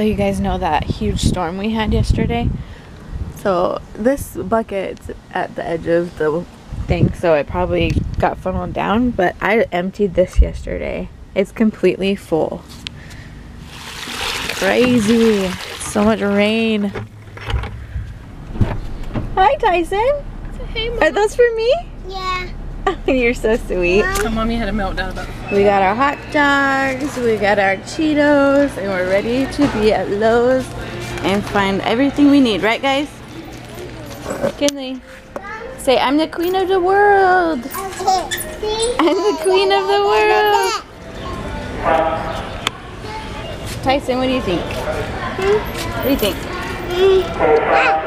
so you guys know that huge storm we had yesterday. So this bucket's at the edge of the thing, so it probably got funneled down, but I emptied this yesterday. It's completely full. Crazy. So much rain. Hi, Tyson. Hey, Mom. Are those for me? Yeah. You're so sweet. Mom. My mommy had a meltdown about We got our hot dogs, we got our Cheetos, and we're ready to be at Lowe's and find everything we need, right guys? Kinley, say I'm the queen of the world. I'm the queen of the world. Tyson, what do you think? What do you think? Ah.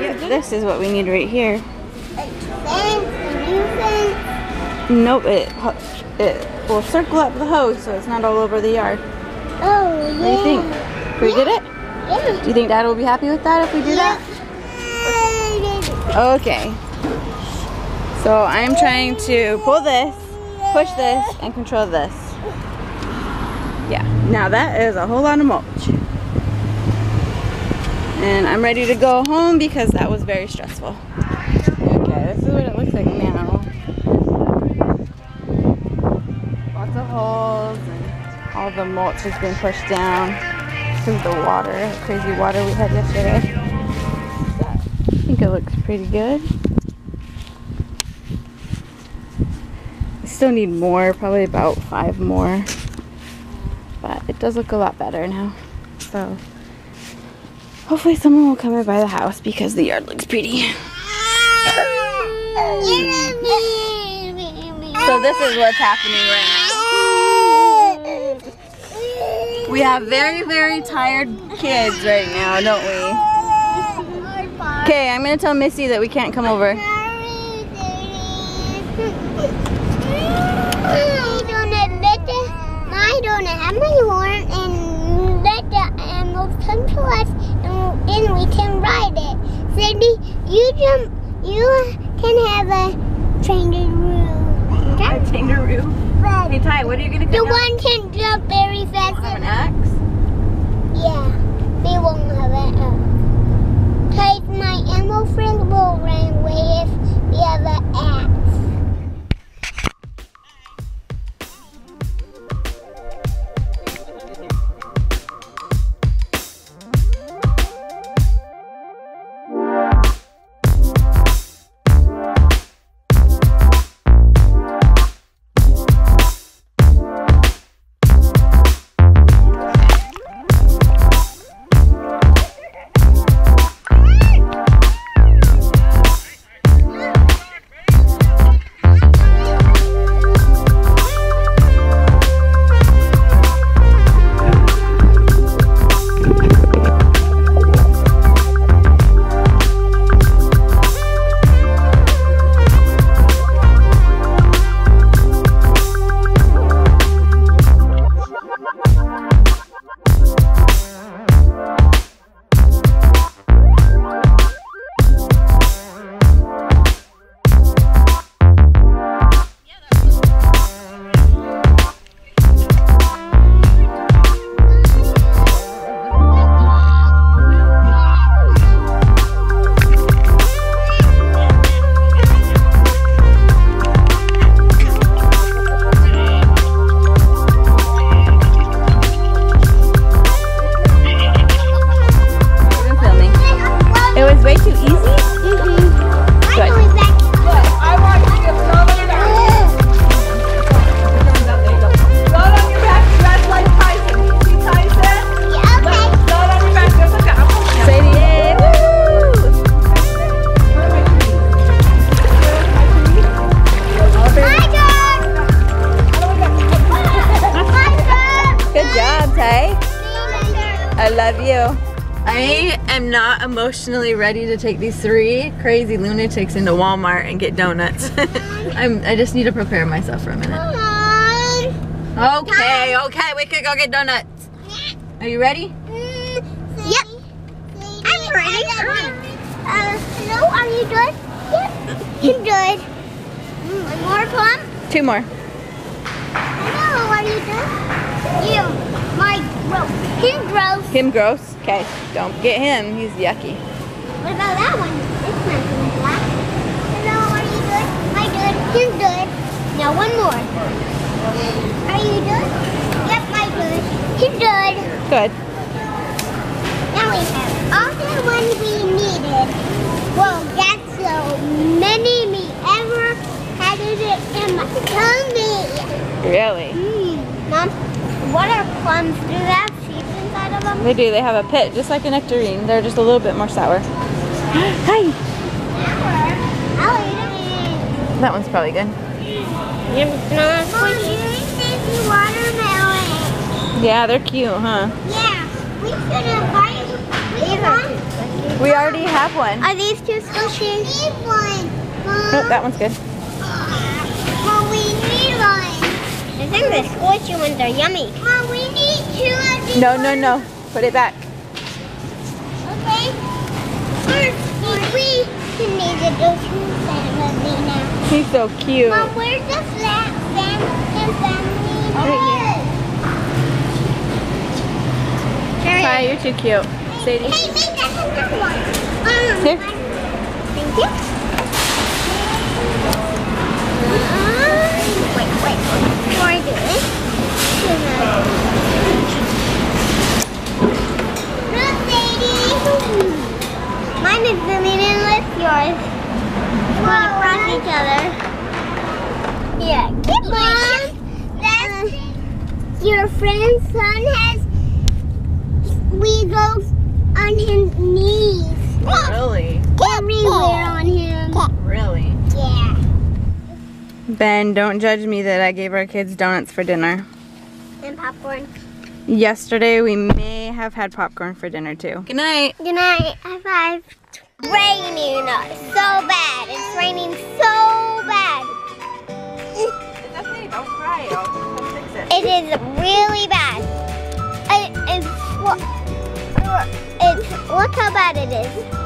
Yeah, this is what we need right here. Nope, it, it will circle up the hose so it's not all over the yard. Oh, yeah. What do you think? Can we get it? Yeah. Do you think Dad will be happy with that if we do that? Okay. So I'm trying to pull this, push this, and control this. Yeah. Now that is a whole lot of mulch. And I'm ready to go home because that was very stressful. Okay, this is what it looks like now. All the mulch has been pushed down of the water, crazy water we had yesterday. I think it looks pretty good. I still need more, probably about five more. But it does look a lot better now. So hopefully someone will come and buy the house because the yard looks pretty. So this is what's happening right now. We have very, very tired kids right now, don't we? Okay, I'm gonna tell Missy that we can't come over. I don't have my horn and let the animals come to us and then we can ride it. Cindy, you jump, you can have a kangaroo. A kangaroo. Hey Ty, what are you gonna The come out? one can jump very fast. Have an axe? Yeah, they won't have it. Uh, Cause my animal friends will run away if we have an axe. Emotionally ready to take these three crazy lunatics into Walmart and get donuts. I'm, I just need to prepare myself for a minute. Okay, okay, we could go get donuts. Are you ready? Yep. I'm ready. Uh, hello, are you good? Yep. You're good. Mm, one more plum? Two more. Hello, are you good? You. Gross. Him gross. Him gross. Okay, don't get him. He's yucky. What about that one? This one's in black. Hello, are you good? My good. Him good. Now one more. Are you good? Yep, my good. Him good. Good. Now we have all the ones we needed. Well, that's so many me ever had it in my tummy. Really? Mm. Mom, what are plums? Do they have seeds inside of them? They do. They have a pit, just like a nectarine. They're just a little bit more sour. Hi. I'll eat them. That one's probably good. You're Mom, watermelon. Yeah, they're cute, huh? Yeah, we should have bought These are We already have one. Are these two squishy? We need one. Mom. Nope, that one's good. Mom, we need one. I think the squishy ones are yummy. Mom, we need two of these. No, no, no. Put it back. Okay. First, we can need to go to family now. He's so cute. Mom, where's the flat family and family? Right Here. Hi, you're too cute. Sadie. Hey, wait, that's another one. Um, Here. Thank you. Uh, wait, wait, before Yeah, get Mom, that's your friend's son has Weasels on his knees. Really? Everywhere on him. Really? Yeah. Ben, don't judge me that I gave our kids donuts for dinner. And popcorn. Yesterday we may have had popcorn for dinner too. Good night. Good night. High five. Raining so bad. It's raining so bad. It's don't it. Is really bad. It, it's, it's, look how bad it is.